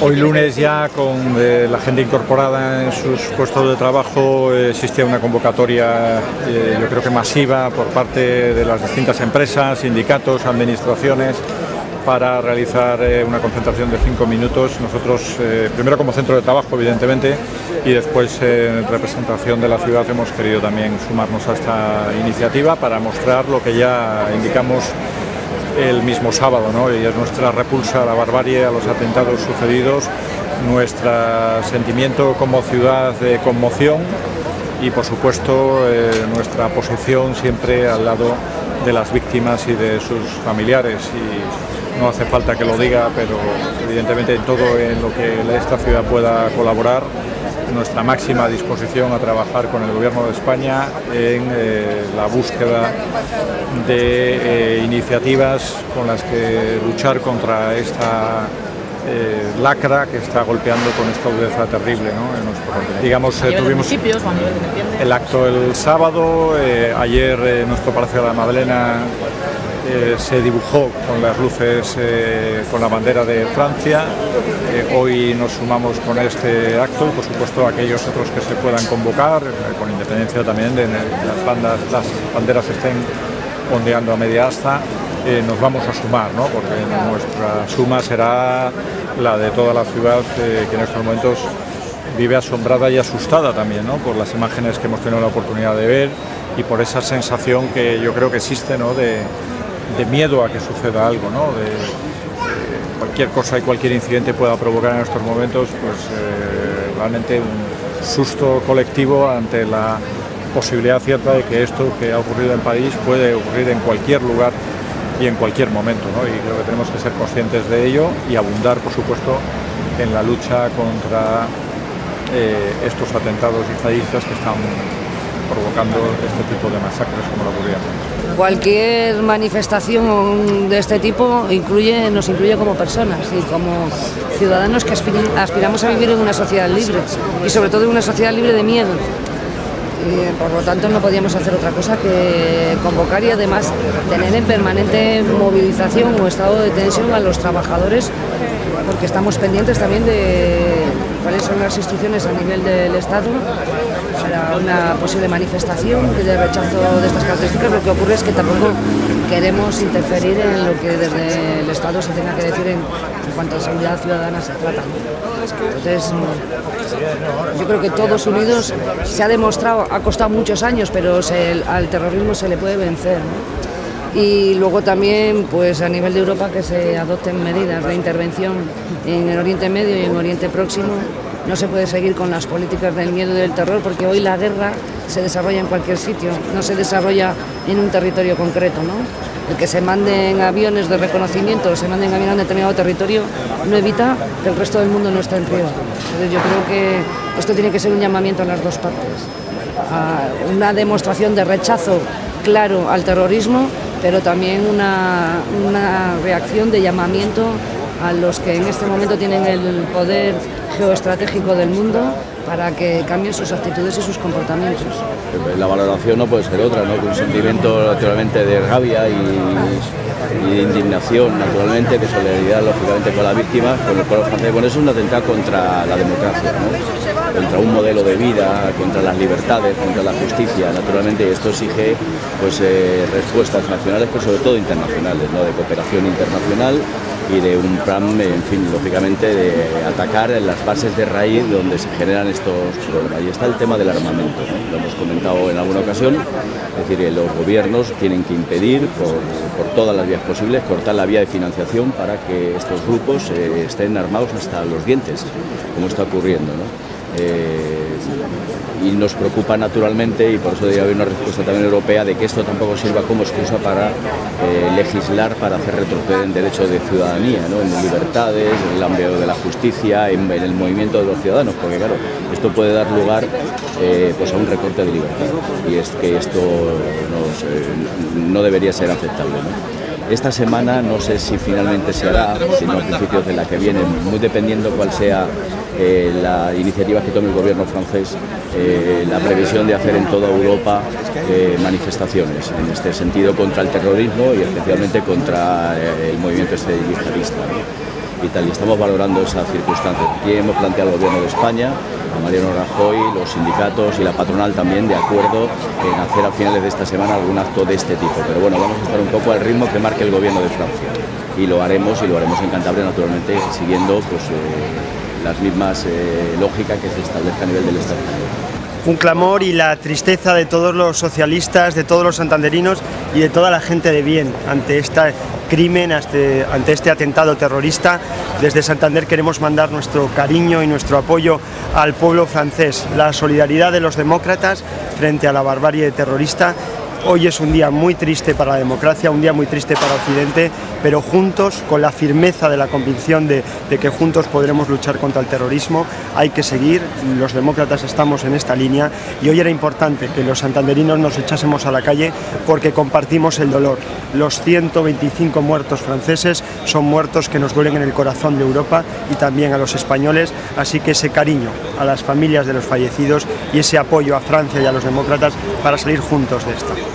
Hoy lunes ya con eh, la gente incorporada en sus puestos de trabajo eh, existía una convocatoria eh, yo creo que masiva por parte de las distintas empresas, sindicatos, administraciones para realizar una concentración de cinco minutos. Nosotros, primero como centro de trabajo, evidentemente, y después en representación de la ciudad hemos querido también sumarnos a esta iniciativa para mostrar lo que ya indicamos el mismo sábado, ¿no? y es nuestra repulsa a la barbarie, a los atentados sucedidos, nuestro sentimiento como ciudad de conmoción y por supuesto eh, nuestra posición siempre al lado de las víctimas y de sus familiares y no hace falta que lo diga, pero evidentemente en todo en lo que esta ciudad pueda colaborar, nuestra máxima disposición a trabajar con el Gobierno de España en eh, la búsqueda de eh, iniciativas con las que luchar contra esta eh, lacra que está golpeando con esta agudeza terrible ¿no? en nuestro continente. Digamos, eh, tuvimos el acto el sábado, eh, ayer nuestro Palacio de la Madalena eh, se dibujó con las luces eh, con la bandera de Francia. Eh, hoy nos sumamos con este acto y por supuesto aquellos otros que se puedan convocar, con independencia también de que las, bandas, las banderas estén ondeando a media asta, nos vamos a sumar, ¿no? porque nuestra suma será la de toda la ciudad que en estos momentos vive asombrada y asustada también ¿no? por las imágenes que hemos tenido la oportunidad de ver y por esa sensación que yo creo que existe ¿no? de, de miedo a que suceda algo, ¿no? de, cualquier cosa y cualquier incidente pueda provocar en estos momentos pues eh, realmente un susto colectivo ante la posibilidad cierta de que esto que ha ocurrido en París puede ocurrir en cualquier lugar y en cualquier momento, ¿no? y creo que tenemos que ser conscientes de ello y abundar, por supuesto, en la lucha contra eh, estos atentados yihadistas que están provocando este tipo de masacres como la ocurría. Cualquier manifestación de este tipo incluye, nos incluye como personas y como ciudadanos que aspiramos a vivir en una sociedad libre y sobre todo en una sociedad libre de miedo. Y, por lo tanto, no podíamos hacer otra cosa que convocar y además tener en permanente movilización o estado de tensión a los trabajadores, porque estamos pendientes también de cuáles son las instrucciones a nivel del Estado para una posible manifestación de rechazo de estas características. Lo que ocurre es que tampoco queremos interferir en lo que desde el Estado se tenga que decir en, cuanto a seguridad ciudadana se trata. Entonces, yo creo que todos unidos se ha demostrado, ha costado muchos años, pero al terrorismo se le puede vencer. Y luego también, pues a nivel de Europa, que se adopten medidas de intervención en el Oriente Medio y en Oriente Próximo. No se puede seguir con las políticas del miedo y del terror, porque hoy la guerra se desarrolla en cualquier sitio, no se desarrolla en un territorio concreto. ¿no? El que se manden aviones de reconocimiento se manden aviones a un determinado territorio no evita que el resto del mundo no esté en riesgo. Entonces yo creo que esto tiene que ser un llamamiento a las dos partes. A una demostración de rechazo claro al terrorismo, pero también una, una reacción de llamamiento a los que en este momento tienen el poder geoestratégico del mundo para que cambien sus actitudes y sus comportamientos. La valoración no puede ser otra, ¿no? Un sentimiento naturalmente de rabia y, y indignación, naturalmente, de solidaridad, lógicamente, con las víctimas, con el pueblo francés. Bueno, es un atentado contra la democracia, ¿no? Contra un modelo de vida, contra las libertades, contra la justicia, naturalmente, y esto exige pues, eh, respuestas nacionales, pero sobre todo internacionales, ¿no? de cooperación internacional y de un plan, en fin, lógicamente, de atacar las bases de raíz donde se generan estos problemas. Y está el tema del armamento, lo hemos comentado en alguna ocasión, es decir, eh, los gobiernos tienen que impedir por, por todas las vías posibles, cortar la vía de financiación para que estos grupos eh, estén armados hasta los dientes, como está ocurriendo. ¿no? Eh, y nos preocupa naturalmente y por eso debe haber una respuesta también europea de que esto tampoco sirva como excusa para eh, legislar para hacer retroceder en derechos de ciudadanía, en libertades, en el ámbito de la justicia, en, el movimiento de los ciudadanos, porque claro, esto puede dar lugar eh, pues a un recorte de libertad y es que esto no debería ser aceptable. Esta semana no sé si finalmente se hará, sino a principios de la que viene, muy dependiendo cuál sea eh, la iniciativa que tome el gobierno francés, eh, la previsión de hacer en toda Europa eh, manifestaciones en este sentido contra el terrorismo y especialmente contra el movimiento este. Y estamos valorando esas circunstancias. Aquí hemos planteado al Gobierno de España, a Mariano Rajoy, los sindicatos y la patronal también de acuerdo en hacer a finales de esta semana algún acto de este tipo. Pero bueno, vamos a estar un poco al ritmo que marque el Gobierno de Francia. Y lo haremos y lo haremos en Cantabria, naturalmente, siguiendo pues, eh, las mismas eh, lógicas que se establezca a nivel del Estado un clamor y la tristeza de todos los socialistas, de todos los santanderinos y de toda la gente de bien ante este crimen, ante, ante este atentado terrorista. Desde Santander queremos mandar nuestro cariño y nuestro apoyo al pueblo francés, la solidaridad de los demócratas frente a la barbarie terrorista Hoy es un día muy triste para la democracia, un día muy triste para Occidente, pero juntos, con la firmeza de la convicción de, que juntos podremos luchar contra el terrorismo, hay que seguir. Los demócratas estamos en esta línea y hoy era importante que los santanderinos nos echásemos a la calle porque compartimos el dolor. Los 125 muertos franceses son muertos que nos duelen en el corazón de Europa y también a los españoles, así que ese cariño a las familias de los fallecidos y ese apoyo a Francia y a los demócratas para salir juntos de esto.